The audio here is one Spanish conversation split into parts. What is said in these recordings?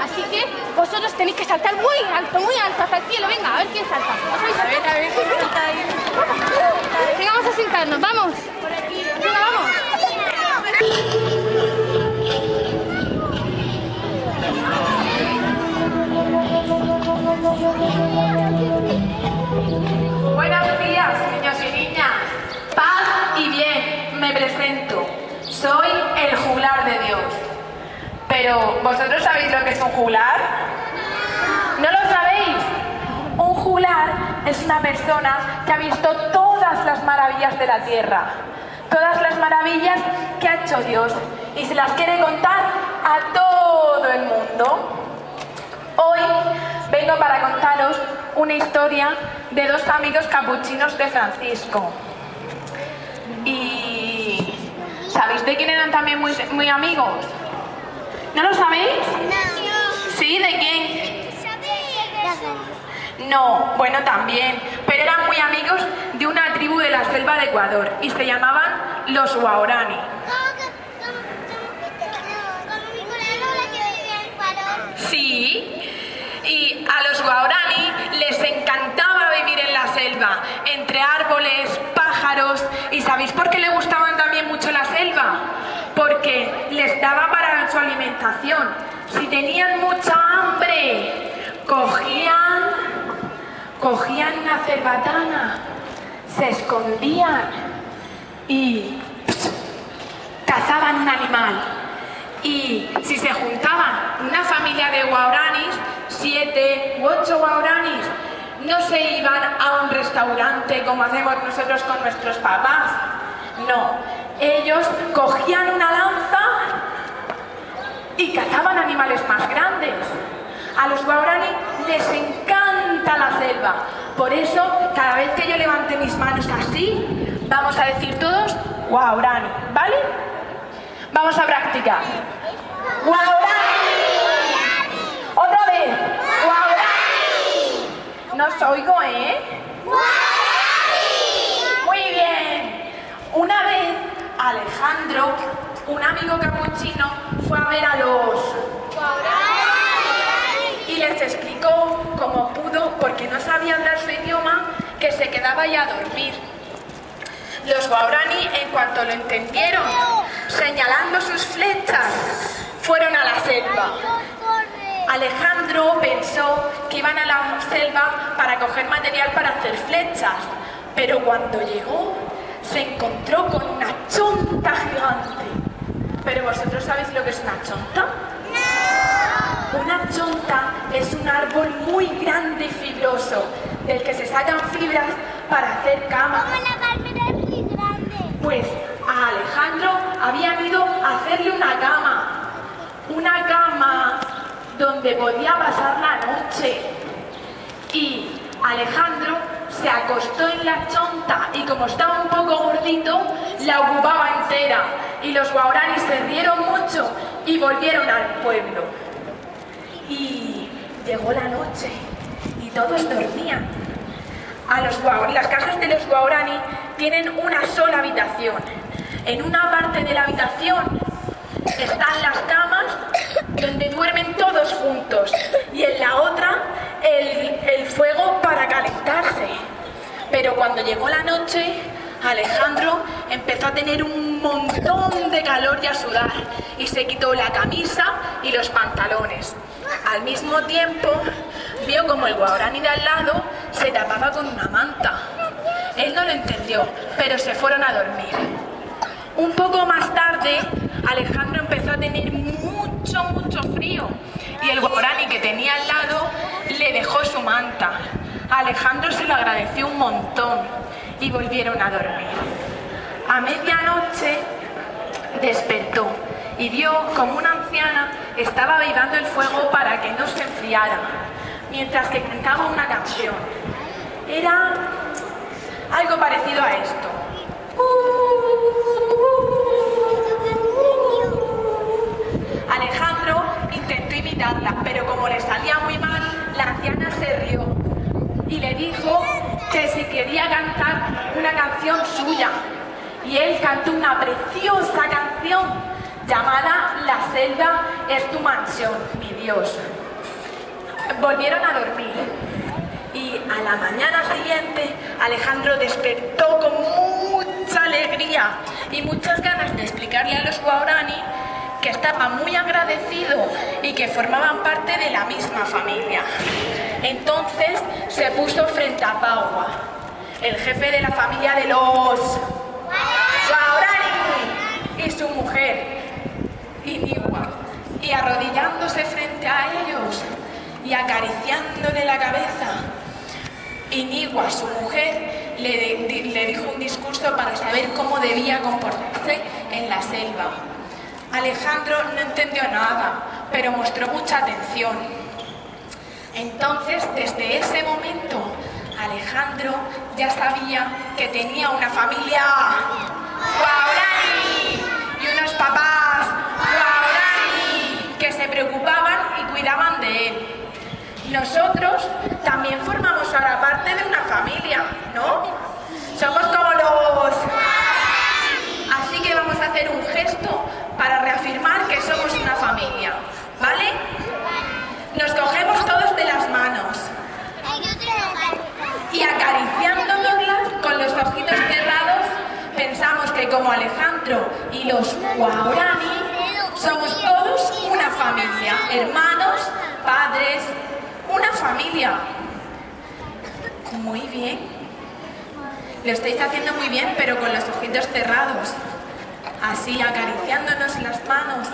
Así que vosotros tenéis que saltar muy alto, muy alto, hasta el cielo. Venga, a ver quién salta. ¿Os vais a ver, a ver quién salta ahí. Venga, vamos a sentarnos, vamos. Por aquí. Venga, vamos. Buenos días, niños y niñas. Paz y bien, me presento. Soy el juglar de Dios. Pero, ¿vosotros sabéis lo que es un juglar? ¿No lo sabéis? Un juglar es una persona que ha visto todas las maravillas de la tierra. Todas las maravillas que ha hecho Dios. Y se las quiere contar a todo el mundo. Hoy vengo para contaros una historia de dos amigos capuchinos de Francisco. Y ¿sabéis de quién eran también muy, muy amigos? ¿No lo sabéis? ¿Sí? ¿De quién? No, bueno también, pero eran muy amigos de una tribu de la selva de Ecuador y se llamaban los Guaorani. Sí, y a los guaorani les encantaba vivir en la selva, entre árboles, pájaros. ¿Y sabéis por qué le gustaban también mucho la selva? Porque les daba para su Si tenían mucha hambre, cogían, cogían una cerbatana, se escondían y cazaban un animal. Y si se juntaban una familia de guauranis, siete u ocho guauranis, no se iban a un restaurante como hacemos nosotros con nuestros papás. No, ellos cogían una lanza y cazaban animales más grandes. A los guaurani les encanta la selva. Por eso, cada vez que yo levante mis manos así, vamos a decir todos guaurani, ¿vale? Vamos a practicar. ¡Guaurani! Otra vez. ¡Guaurani! No os oigo, ¿eh? Muy bien. Una vez Alejandro, un amigo capuchino, fue a ver a los y les explicó como pudo, porque no sabía hablar su idioma, que se quedaba ya a dormir. Los guaurani, en cuanto lo entendieron, señalando sus flechas, fueron a la selva. Alejandro pensó que iban a la selva para coger material para hacer flechas, pero cuando llegó se encontró con una chonta gigante. ¿Pero vosotros sabéis lo que es una chonta? Una chonta es un árbol muy del que se sacan fibras para hacer camas. Pues a Alejandro habían ido a hacerle una cama, una cama donde podía pasar la noche. Y Alejandro se acostó en la chonta y como estaba un poco gordito, la ocupaba entera. Y los guauranis se rieron mucho y volvieron al pueblo. Y llegó la noche todos dormían. A los las casas de los guaurani tienen una sola habitación. En una parte de la habitación están las camas donde duermen todos juntos y en la otra el, el fuego para calentarse. Pero cuando llegó la noche, Alejandro empezó a tener un montón de calor y a sudar y se quitó la camisa y los pantalones. Al mismo tiempo, vio como el guaurani de al lado se tapaba con una manta. Él no lo entendió, pero se fueron a dormir. Un poco más tarde, Alejandro empezó a tener mucho, mucho frío y el guarani que tenía al lado le dejó su manta. Alejandro se lo agradeció un montón y volvieron a dormir. A medianoche despertó y vio como una anciana estaba avivando el fuego para que no se enfriara, mientras que cantaba una canción. Era algo parecido a esto. Alejandro intentó imitarla, pero como le salía muy mal, la anciana se rió y le dijo que si quería cantar una canción suya. Y él cantó una preciosa canción llamada la selva es tu mansión, mi Dios. Volvieron a dormir y a la mañana siguiente Alejandro despertó con mucha alegría y muchas ganas de explicarle a los guaurani que estaba muy agradecido y que formaban parte de la misma familia. Entonces se puso frente a Paua, el jefe de la familia de los guaurani y su mujer, Inigua, y arrodillándose frente a ellos y acariciándole la cabeza. Inigua, su mujer, le, le dijo un discurso para saber cómo debía comportarse en la selva. Alejandro no entendió nada, pero mostró mucha atención. Entonces, desde ese momento, Alejandro ya sabía que tenía una familia y unos papás guaurani que se preocupaban y cuidaban de él. Nosotros también formamos ahora parte de una familia, ¿no? Somos como los... Así que vamos a hacer un gesto para reafirmar que somos una familia, ¿vale? Nos cogemos todos de las manos y acariciándonos con los ojitos cerrados pensamos que como Alejandro y los Guaurani somos todos una familia, hermanos, padres, una familia. Muy bien. Lo estáis haciendo muy bien, pero con los ojitos cerrados. Así, acariciándonos las manos,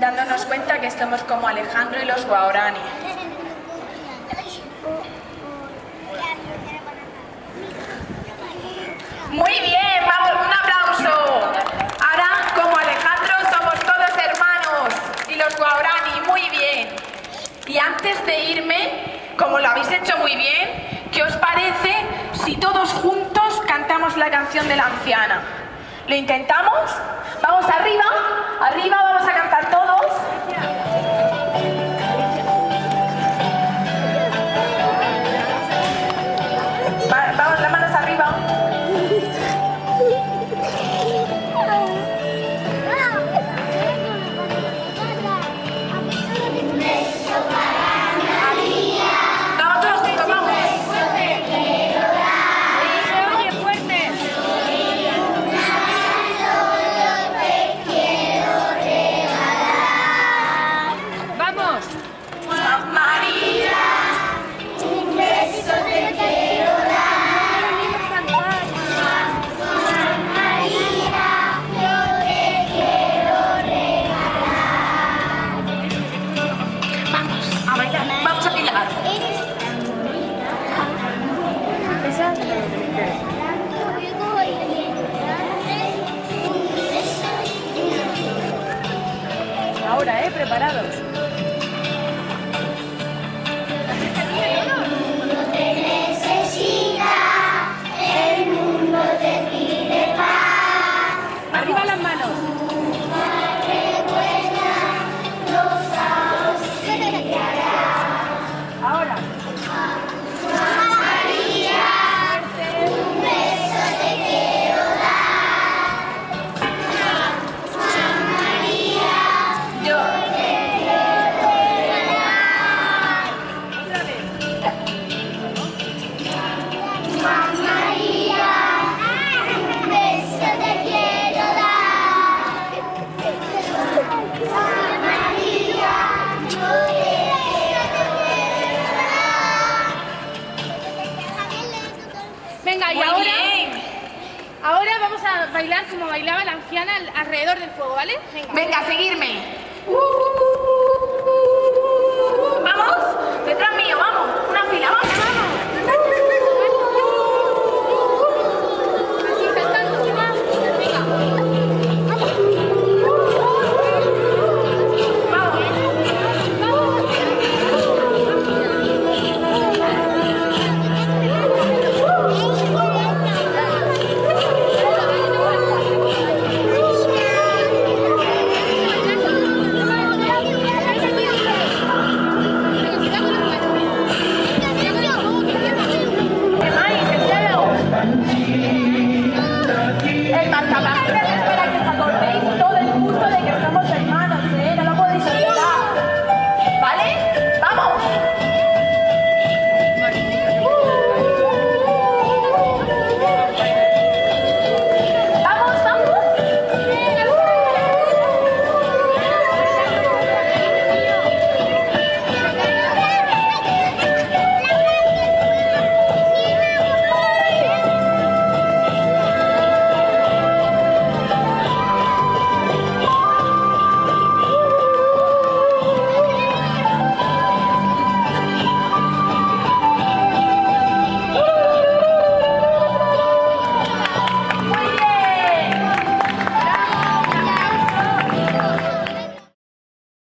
dándonos cuenta que somos como Alejandro y los Guaurani. Muy bien, vamos, un aplauso. Ahora, como Alejandro, somos todos hermanos y los Guaurani, muy bien. Y antes de irme, como lo habéis hecho muy bien, ¿qué os parece si todos juntos cantamos la canción de la anciana? ¿Lo intentamos? Vamos arriba, arriba vamos a Preparados. Y Muy ahora, bien. ahora vamos a bailar como bailaba la anciana al- alrededor del fuego, ¿vale? Venga. Venga, a seguirme. Uh, uh, uh.